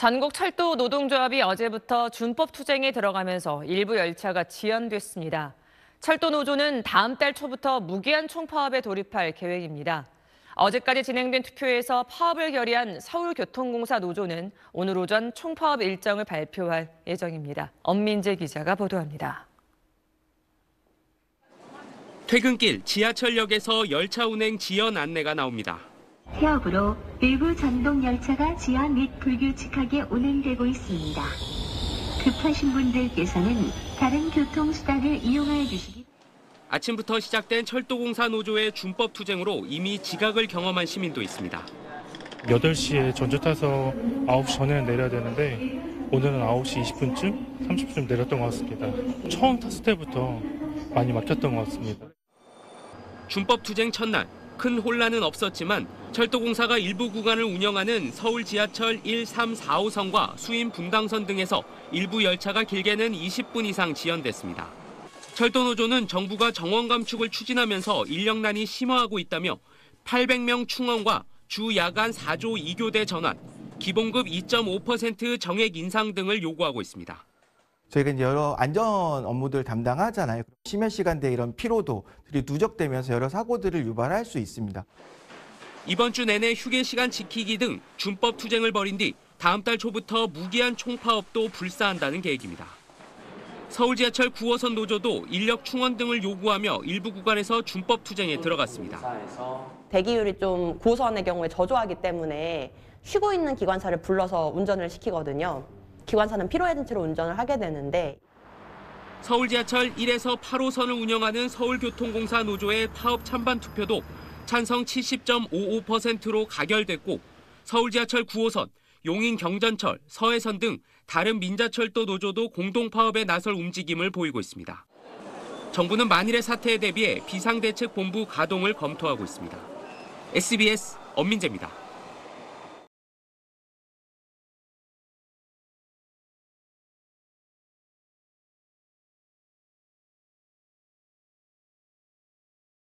전국 철도 노동조합이 어제부터 준법 투쟁에 들어가면서 일부 열차가 지연됐습니다. 철도 노조는 다음 달 초부터 무기한 총파업에 돌입할 계획입니다. 어제까지 진행된 투표에서 파업을 결의한 서울교통공사 노조는 오늘 오전 총파업 일정을 발표할 예정입니다. 엄민재 기자가 보도합니다. 퇴근길 지하철역에서 열차 운행 지연 안내가 나옵니다. 폐업으로 일부 전동 열차가 지연 및 불규칙하게 운행되고 있습니다. 급하신 분들께서는 다른 교통수단을 이용하여 주시기 아침부터 시작된 철도공사 노조의 준법 투쟁으로 이미 지각을 경험한 시민도 있습니다. 8시에 전주 타서 9시 전에는 내려야 되는데 오늘은 9시 20분쯤, 30분 내렸던 것 같습니다. 처음 탔을 때부터 많이 막혔던 것 같습니다. 준법 투쟁 첫날 큰 혼란은 없었지만 철도공사가 일부 구간을 운영하는 서울 지하철 1, 3, 4호선과 수인 분당선 등에서 일부 열차가 길게는 20분 이상 지연됐습니다. 철도노조는 정부가 정원 감축을 추진하면서 인력난이 심화하고 있다며 800명 충원과 주 야간 4조 2교대 전환, 기본급 2.5% 정액 인상 등을 요구하고 있습니다. 저희가 이제 여러 안전 업무들 담당하잖아요. 심야 시간대 이런 피로도들이 누적되면서 여러 사고들을 유발할 수 있습니다. 이번 주 내내 휴게 시간 지키기 등 준법 투쟁을 벌인 뒤 다음 달 초부터 무기한 총파업도 불사한다는 계획입니다. 서울 지하철 9호선 노조도 인력 충원 등을 요구하며 일부 구간에서 준법 투쟁에 들어갔습니다. 대기율이 좀 고선의 경우에 저조하기 때문에 쉬고 있는 기관사를 불러서 운전을 시키거든요. 기관사는 피로회전 채로 운전을 하게 되는데 서울 지하철 1에서 8호선을 운영하는 서울교통공사 노조의 파업 찬반 투표도 찬성 70.55%로 가결됐고 서울 지하철 9호선, 용인 경전철, 서해선 등 다른 민자철도 노조도 공동 파업에 나설 움직임을 보이고 있습니다. 정부는 만일의 사태에 대비해 비상대책본부 가동을 검토하고 있습니다. SBS 엄민재입니다.